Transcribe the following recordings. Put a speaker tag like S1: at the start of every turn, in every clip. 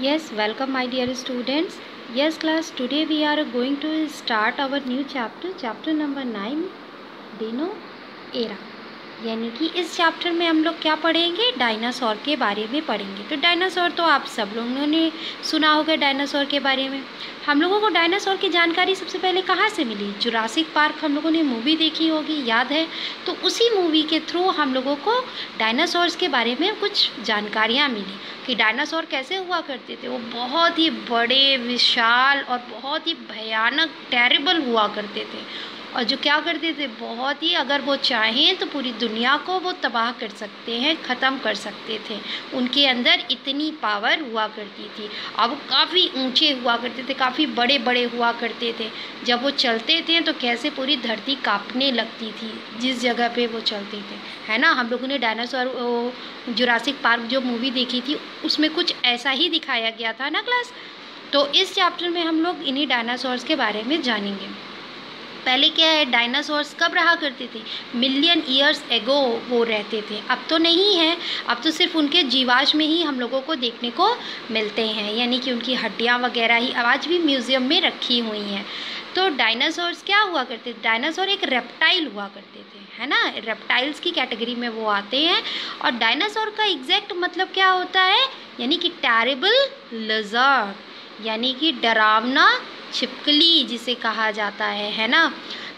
S1: Yes, welcome my dear students. Yes class, today we are going to start our new chapter, chapter number 9, Dino Era. यानी कि इस chapter में हम लोग क्या पढ़ेंगे? डायनासोर के बारे में पढ़ेंगे। तो डायनासोर तो आप सब लोगों ने सुना होगा डायनासोर के बारे में। हम लोगों को डायनासोर की जानकारी सबसे पहले कहाँ से मिली? जुरासिक पार्क हम लोगों ने मूवी देखी होगी, याद है? तो उसी मूवी के थ्रू हम लोगों को डायनासोर्स के बारे में कुछ जानकारियाँ मिली कि डायनासोर कैसे हुआ करते थे। वो बहुत ही बड़े, विशाल और बहुत ही भयानक टेरेबल हुआ करते थे। और जो क्या करते थे, बहुत ही अगर वो चाहें तो पूरी दुनिया को वो तबाह कर सकते हैं, ख़त्म कर सकते थे। उनके अंदर इतनी पावर हुआ करती थी। वो काफ़ी ऊँचे हुआ करते थे, काफ़ी बड़े बड़े हुआ करते थे। जब वो चलते थे तो कैसे पूरी धरती कांपने लगती थी, जिस जगह पे वो चलते थे। है ना? हम लोगों ने डायनासोर जुरासिक पार्क जो मूवी देखी थी, उसमें कुछ ऐसा ही दिखाया गया था ना क्लास तो इस चैप्टर में हम लोग इन्हीं डायनासोर्स के बारे में जानेंगे। पहले क्या है डायनासोर्स कब रहा करते थे? मिलियन ईयर्स एगो वो रहते थे। अब तो नहीं है। अब तो सिर्फ़ उनके जीवाश में ही हम लोगों को देखने को मिलते हैं। यानी कि उनकी हड्डियाँ वगैरह ही आज भी म्यूज़ियम में रखी हुई हैं। तो डायनासोर्स क्या हुआ करते थे? डायनासोर एक रेप्टाइल हुआ करते थे। है ना? रेप्टाइल्स की कैटेगरी में वो आते हैं। और डायनासोर का एग्जैक्ट मतलब क्या होता है? यानी कि टेरेबल लजर्ड यानी कि डरावना छिपकली जिसे कहा जाता है है ना?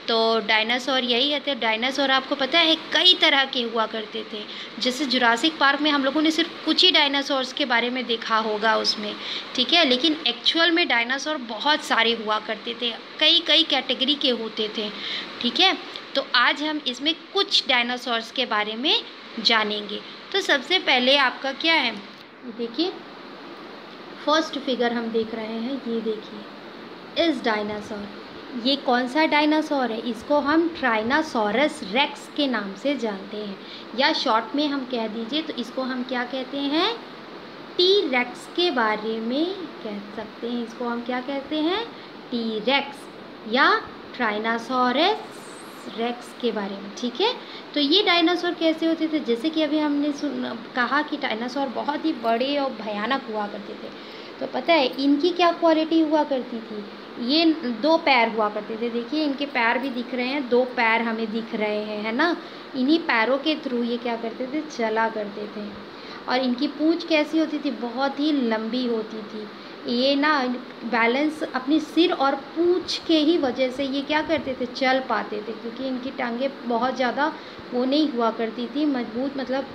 S1: तो डायनासोर यही है तो डायनासोर आपको पता है, कई तरह के हुआ करते थे। जैसे जुरासिक पार्क में हम लोगों ने सिर्फ़ कुछ ही डायनासोर्स के बारे में देखा होगा उसमें, ठीक है? लेकिन एक्चुअल में डायनासोर बहुत सारे हुआ करते थे कई कई कैटेगरी के होते थे, ठीक है? तो आज हम इसमें कुछ डायनासोर्स के बारे में जानेंगे। तो सबसे पहले आपका क्या है? देखिए फ़र्स्ट फिगर हम देख रहे हैं, ये देखिए। इस डायनासोर। ये कौन सा डायनासोर है? इसको हम ट्राइनासोरस रेक्स के नाम से जानते हैं। या शॉर्ट में हम कह दीजिए तो इसको हम क्या कहते हैं? टी रेक्स के बारे में कह सकते हैं। इसको हम क्या कहते हैं? टी रेक्स या ट्राइनासोरस रेक्स के बारे में। ठीक है? तो ये डायनासोर कैसे होते थे? जैसे कि अभी हमने सुन, कहा कि डायनासोर बहुत ही बड़े और भयानक हुआ करते थे। तो पता है, इनकी क्या क्वालिटी हुआ करती थी? ये दो पैर हुआ करते थे। देखिए, इनके पैर भी दिख रहे हैं, दो पैर हमें दिख रहे हैं, है ना? इन्हीं पैरों के थ्रू ये क्या करते थे? चला करते थे। और इनकी पूँछ कैसी होती थी? बहुत ही लंबी होती थी। ये ना, बैलेंस अपनी सिर और पूँछ के ही वजह से ये क्या करते थे? चल पाते थे, क्योंकि इनकी टांगें बहुत ज़्यादा वो नहीं हुआ करती थी। मज़बूत मतलब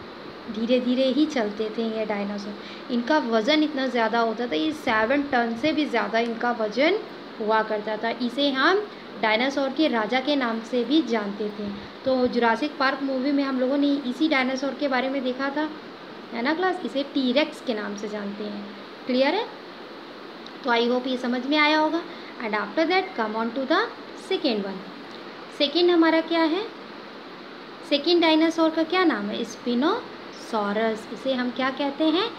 S1: धीरे धीरे ही चलते थे ये डायनासोर। इनका वज़न इतना ज़्यादा होता था, ये सेवन टन से भी ज़्यादा इनका वज़न हुआ करता था। इसे हम डायनासोर के राजा के नाम से भी जानते थे। तो जुरासिक पार्क मूवी में हम लोगों ने इसी डायनासोर के बारे में देखा था। है ना क्लास इसे टीरेक्स के नाम से जानते हैं। क्लियर है? तो आई होप ये समझ में आया होगा। And after that come on to the second one second हमारा क्या है? सेकेंड डायनासोर का क्या नाम है? स्पिनोसॉरस इसे हम क्या कहते हैं?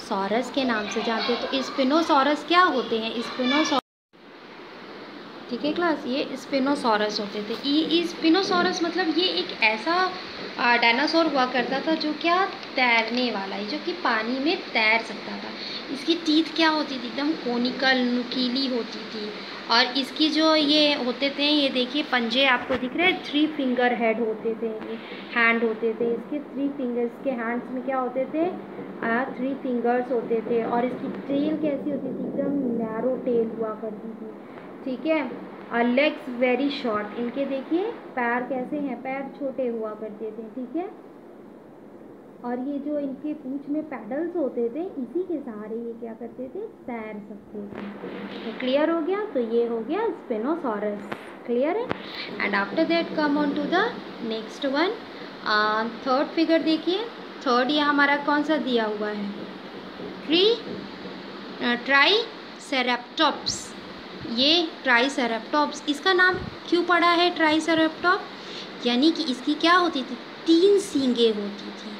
S1: स्पिनोसॉरस के नाम से जानते हैं। तो स्पिनोसॉरस क्या होते हैं? स्पिनोसॉरस ठीक है क्लास? ये स्पिनोसॉरस होते थे। ये स्पिनोसॉरस मतलब ये एक ऐसा डायनासोर हुआ करता था जो क्या तैरने वाला है जो कि पानी में तैर सकता था। इसकी टीथ क्या होती थी? एकदम कोनिकल नुकीली होती थी। और इसकी जो ये होते थे ये देखिए पंजे आपको दिख रहे हैं थ्री फिंगर हेड होते थे हैंड होते थे। इसके थ्री फिंगर्स के हैंड्स में क्या होते थे? आ, थ्री फिंगर्स होते थे। और इसकी टेल कैसी होती थी? एकदम नैरो टेल हुआ करती थी। ठीक है? और लेग्स वेरी शॉर्ट इनके देखिए, पैर कैसे हैं? पैर छोटे हुआ करते थे, ठीक है? और ये जो इनके पूछ में पैडल्स होते थे, इसी के सहारे ये क्या करते थे? तैर सकते थे। तो क्लियर हो गया? तो ये हो गया स्पेनोसॉरस क्लियर है? And after that come on to the next one third figure देखिए. थर्ड ये हमारा कौन सा दिया हुआ है? ट्री ट्राई सेरेप्टॉप्स ये ट्राईसेरेप्टॉप्स इसका नाम क्यों पड़ा है ट्राईसेरेप्टॉप यानी कि इसकी क्या होती थी? तीन सींगे होती थी।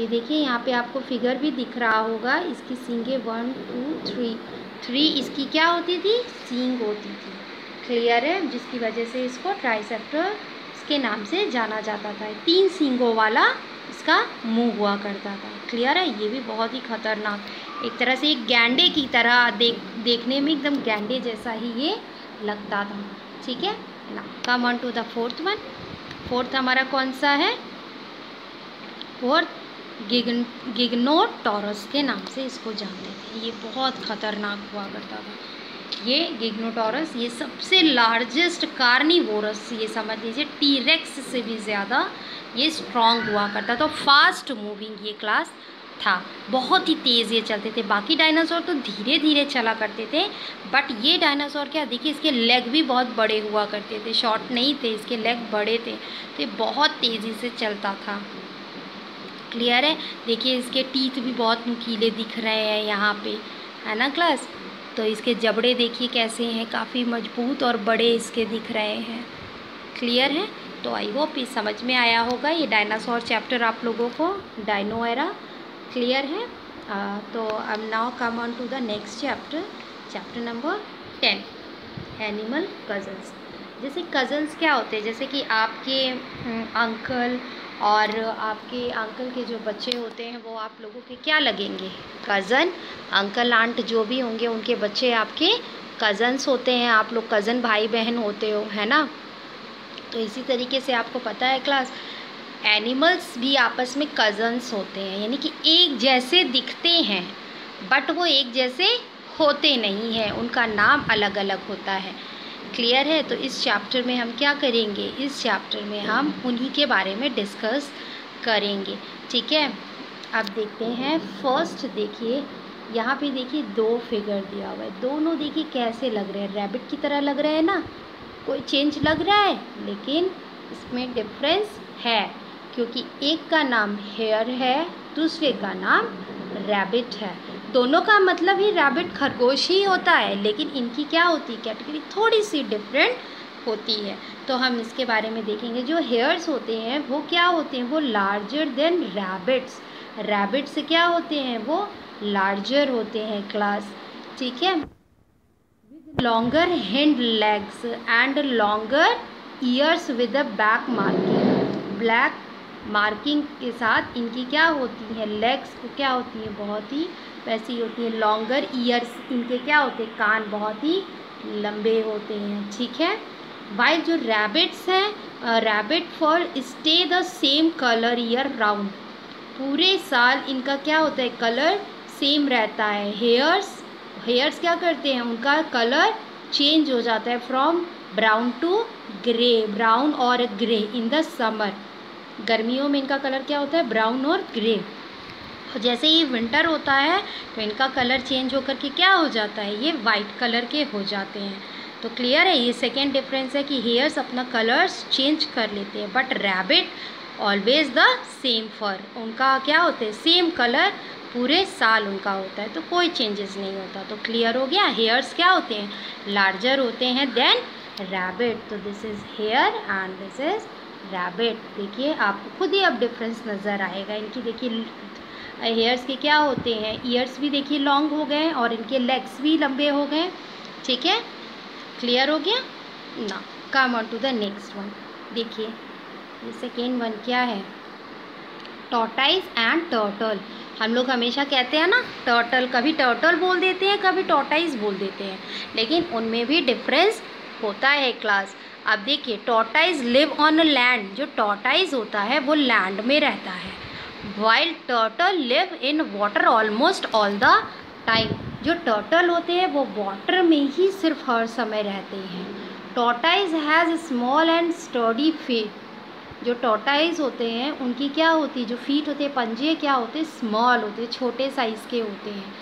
S1: ये देखिए, यहाँ पे आपको फिगर भी दिख रहा होगा। इसकी सींगे वन, टू, थ्री। थ्री इसकी क्या होती थी? सींग होती थी। क्लियर है? जिसकी वजह से इसको ट्राईसेप्टर के नाम से जाना जाता था। तीन सींगों वाला इसका मुँह हुआ करता था। क्लियर है? ये भी बहुत ही खतरनाक। एक तरह से एक गैंडे की तरह देख, देखने में एकदम गैंडे जैसा ही ये लगता था। ठीक है? ना come on to the fourth one fourth हमारा कौन सा है? फोर्थ गिगन गिग्नोटोरस के नाम से इसको जानते थे ये बहुत ख़तरनाक हुआ करता था। ये गिग्नोटोरस ये सबसे लार्जेस्ट कार्निवोरस ये समझ लीजिए टीरेक्स से भी ज़्यादा ये स्ट्रॉन्ग हुआ करता था। फास्ट मूविंग ये क्लास था। बहुत ही तेज़ ये चलते थे। बाकी डायनासोर तो धीरे धीरे चला करते थे बट ये डायनासोर क्या, देखिए इसके लेग भी बहुत बड़े हुआ करते थे। शॉर्ट नहीं थे, इसके लेग बड़े थे। तो ये बहुत तेज़ी से चलता था। क्लियर है? देखिए इसके टीथ भी बहुत नुकीले दिख रहे हैं यहाँ पे। है ना क्लास तो इसके जबड़े देखिए कैसे हैं। काफ़ी मज़बूत और बड़े इसके दिख रहे हैं। क्लियर है? तो आई होप ये समझ में आया होगा ये डायनासोर चैप्टर आप लोगों को। डायनो एरा क्लियर है। आ, तो अब now come on to the next chapter chapter number ten animal cousins जैसे कज़न्स क्या होते हैं? जैसे कि आपके अंकल और आपके अंकल के जो बच्चे होते हैं वो आप लोगों के क्या लगेंगे? कज़न अंकल आंट जो भी होंगे उनके बच्चे आपके कज़न्स होते हैं। आप लोग कज़न भाई बहन होते हो है ना? तो इसी तरीके से आपको पता है क्लास एनिमल्स भी आपस में कज़न्स होते हैं, यानी कि एक जैसे दिखते हैं बट वो एक जैसे होते नहीं हैं, उनका नाम अलग अलग होता है। क्लियर है? तो इस चैप्टर में हम क्या करेंगे? इस चैप्टर में हम उन्हीं के बारे में डिस्कस करेंगे। ठीक है? अब देखते हैं। फ़र्स्ट देखिए, यहाँ पे देखिए दो फिगर दिया हुआ है। दोनों देखिए कैसे लग रहे हैं? रैबिट की तरह लग रहे हैं ना? कोई चेंज लग रहा है? लेकिन इसमें डिफरेंस है। क्योंकि एक का नाम हेयर है, दूसरे का नाम रैबिट है। दोनों का मतलब ही रैबिट खरगोश ही होता है, लेकिन इनकी क्या होती है? कैटेगरी थोड़ी सी डिफरेंट होती है। तो हम इसके बारे में देखेंगे, जो हेयर्स होते हैं, वो क्या होते हैं? वो लार्जर देन रैबिट्स रैबिट से क्या होते हैं? वो लार्जर होते हैं क्लास ठीक है? With longer hand legs and longer ears with a back marking black marking के साथ इनकी क्या होती है? लेग्स को क्या होती है? बहुत ही वैसी होती है। लॉन्गर ईयर्स इनके क्या होते हैं? कान बहुत ही लंबे होते हैं। ठीक है? वाइल जो रैबिट्स हैं rabbit for stay the same colour year round. पूरे साल इनका क्या होता है? कलर सेम रहता है। हेयर्स हेयर्स क्या करते हैं? उनका कलर चेंज हो जाता है from brown to grey. Brown और ग्रे इन द समर। गर्मियों में इनका कलर क्या होता है? ब्राउन और ग्रे। जैसे ही विंटर होता है तो इनका कलर चेंज होकर के क्या हो जाता है? ये वाइट कलर के हो जाते हैं। तो क्लियर है? ये सेकेंड डिफरेंस है कि हेयर्स अपना कलर्स चेंज कर लेते हैं। But rabbit always the same fur उनका क्या होता है? सेम कलर पूरे साल उनका होता है। तो कोई चेंजेस नहीं होता। तो क्लियर हो गया? हेयर्स क्या होते हैं? लार्जर होते हैं देन रैबिट तो this is hare and this is rabbit देखिए, आपको खुद ही अब डिफरेंस नज़र आएगा। इनकी देखिए हेयर्स के क्या होते हैं? ईयर्स भी देखिए लॉन्ग हो गए और इनके लेग्स भी लंबे हो गए। ठीक है? क्लियर हो गया? ना come on to the next one देखिए, ये सेकेंड वन क्या है? टोटाइज एंड टर्टल हम लोग हमेशा कहते हैं ना टर्टल कभी टर्टल बोल देते हैं, कभी टोटाइज बोल देते हैं। लेकिन उनमें भी डिफरेंस होता है क्लास अब देखिए टोटाइज लिव ऑन लैंड जो टोटाइज होता है, वो लैंड में रहता है। Wild turtle live in water almost all the time जो टर्टल होते हैं, वो वाटर में ही सिर्फ़ हर समय रहते हैं। Tortoise has small and sturdy feet जो टोटाइज होते हैं, उनकी क्या होती है? जो फीट होते हैं, पंजे क्या होते हैं? स्मॉल होते हैं, छोटे साइज़ के होते हैं।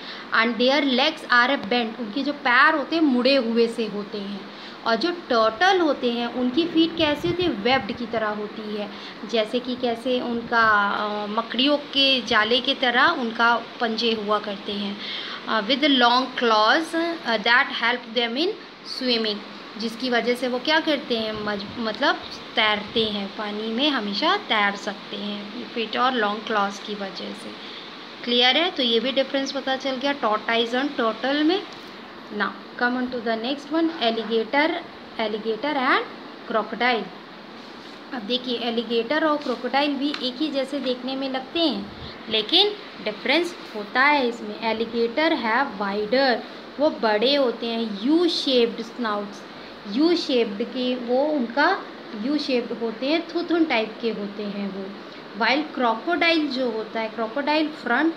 S1: And their legs are a bent उनके जो पैर होते हैं, मुड़े हुए से होते हैं। और जो टर्टल होते हैं, उनकी फीट कैसी होती है? वेब्ड की तरह होती है। जैसे कि कैसे उनका मकड़ियों के जाले की तरह उनका पंजे हुआ करते हैं। With long claws that help them in swimming जिसकी वजह से वो क्या करते हैं? मतलब तैरते हैं। पानी में हमेशा तैर सकते हैं फिट और लॉन्ग क्लॉज की वजह से। क्लियर है? तो ये भी डिफरेंस पता चल गया। टोटाइज एंड टोटल में ना। Come on to the next one alligator alligator and crocodile अब देखिए एलिगेटर और क्रोकोडाइल भी एक ही जैसे देखने में लगते हैं, लेकिन डिफरेंस होता है इसमें। एलिगेटर है वाइडर वो बड़े होते हैं U shaped snouts U shaped के वो उनका यू शेप्ड होते हैं, थुथुन टाइप के होते हैं वो। वाइल क्रोकोडाइल जो होता है crocodile front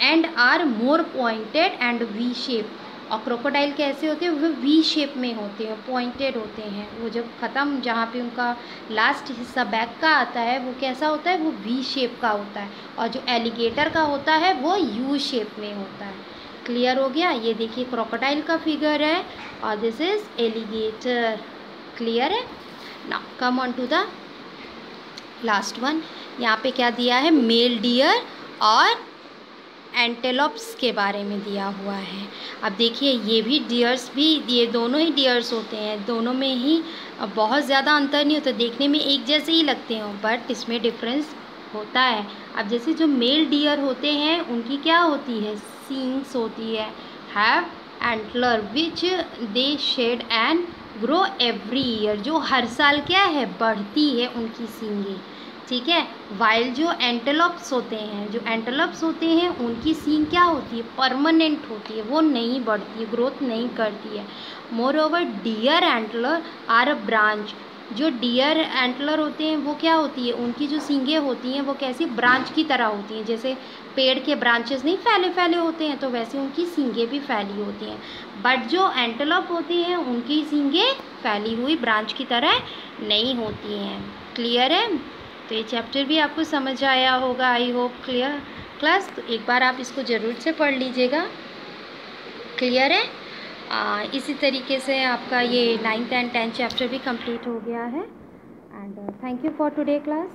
S1: end are more pointed and V shape और क्रोकोडाइल कैसे होते हैं, वो वी शेप में होते हैं पॉइंटेड होते हैं। वो जब ख़त्म, जहाँ पे उनका लास्ट हिस्सा बैक का आता है, वो कैसा होता है? वो वी शेप का होता है। और जो एलिगेटर का होता है, वो यू शेप में होता है। क्लियर हो गया? ये देखिए क्रोकोडाइल का फिगर है और दिस इज़ एलिगेटर क्लियर है? ना come on to the last one यहाँ पे क्या दिया है? मेल डियर और एंटेलोप्स के बारे में दिया हुआ है। अब देखिए, ये भी डियर्स भी, ये दोनों ही डियर्स होते हैं। दोनों में ही बहुत ज़्यादा अंतर नहीं होता, देखने में एक जैसे ही लगते हैं बट इसमें डिफरेंस होता है। अब जैसे जो मेल डियर होते हैं, उनकी क्या होती है? सींग्स होती है। Have antler which they shed and grow every year जो हर साल क्या है? बढ़ती है उनकी सींगें ठीक है? वाइल जो एंटेलॉप्स होते हैं, जो एंटेलॉप्स होते हैं, उनकी सीन क्या होती है? परमानेंट होती है, वो नहीं बढ़ती ग्रोथ नहीं करती है। Moreover deer antler are a branch जो डियर एंटलर होते हैं, वो क्या होती है? उनकी जो सींगें होती हैं, वो कैसी? ब्रांच की तरह होती हैं, जैसे पेड़ के ब्रांचेस नहीं, फैले फैले होते हैं तो वैसे उनकी सींगें भी फैली होती हैं। बट जो एंटेलॉप होती हैं, उनकी सींगें फैली हुई ब्रांच की तरह नहीं होती हैं। क्लियर है? तो ये चैप्टर भी आपको समझ आया होगा आई होप क्लियर क्लास तो एक बार आप इसको ज़रूर से पढ़ लीजिएगा. क्लियर है? आ, इसी तरीके से आपका ये नाइन्थ एंड टेंथ चैप्टर भी कंप्लीट हो गया है. And thank you for today class